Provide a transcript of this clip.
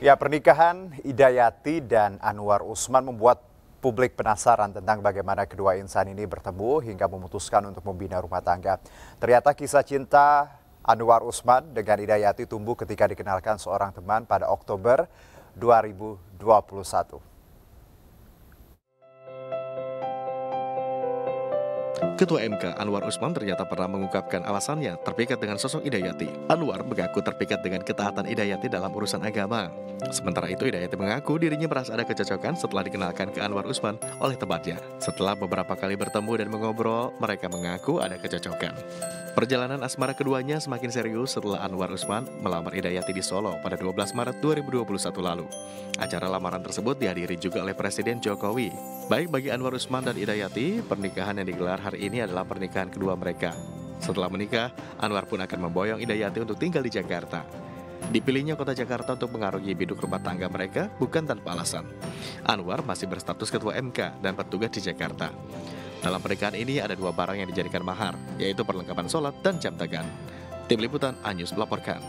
Ya, pernikahan Idayati dan Anwar Usman membuat publik penasaran tentang bagaimana kedua insan ini bertemu hingga memutuskan untuk membina rumah tangga. Ternyata kisah cinta Anwar Usman dengan Idayati tumbuh ketika dikenalkan seorang teman pada Oktober 2021. Ketua MK Anwar Usman ternyata pernah mengungkapkan alasannya terpikat dengan sosok Idayati. Anwar mengaku terpikat dengan ketaatan Idayati dalam urusan agama. Sementara itu Idayati mengaku dirinya merasa ada kecocokan setelah dikenalkan ke Anwar Usman oleh temannya. Setelah beberapa kali bertemu dan mengobrol, mereka mengaku ada kecocokan. Perjalanan asmara keduanya semakin serius setelah Anwar Usman melamar Idayati di Solo pada 12 Maret 2021 lalu. Acara lamaran tersebut dihadiri juga oleh Presiden Jokowi. Baik bagi Anwar Usman dan Idayati, pernikahan yang digelar hari ini ini adalah pernikahan kedua mereka. Setelah menikah, Anwar pun akan memboyong Idayati untuk tinggal di Jakarta. Dipilihnya kota Jakarta untuk mengarungi biduk rumah tangga mereka bukan tanpa alasan. Anwar masih berstatus ketua MK dan petugas di Jakarta. Dalam pernikahan ini ada dua barang yang dijadikan mahar, yaitu perlengkapan sholat dan jam tangan. Tim Liputan Anyus melaporkan.